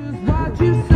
Just what you